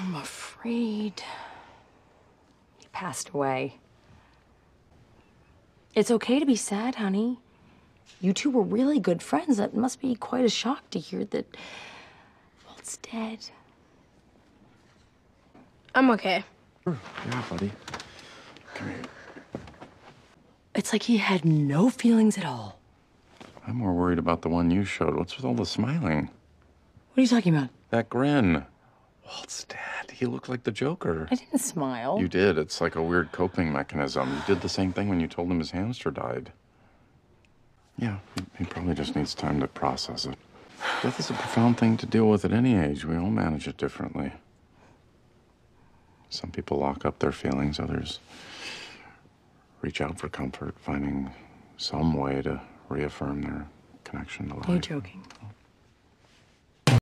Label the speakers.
Speaker 1: I'm afraid he passed away. It's okay to be sad, honey. You two were really good friends. That must be quite a shock to hear that Walt's dead.
Speaker 2: I'm okay.
Speaker 3: Yeah, buddy. Come here.
Speaker 1: It's like he had no feelings at all.
Speaker 3: I'm more worried about the one you showed. What's with all the smiling?
Speaker 1: What are you talking about?
Speaker 3: That grin. Walt's dad. He looked like the Joker.
Speaker 1: I didn't smile.
Speaker 3: You did. It's like a weird coping mechanism. You did the same thing when you told him his hamster died. Yeah, he, probably just needs time to process it. Death is a profound thing to deal with at any age. We all manage it differently. Some people lock up their feelings, others reach out for comfort, finding some way to reaffirm their connection to life.
Speaker 1: Are you joking?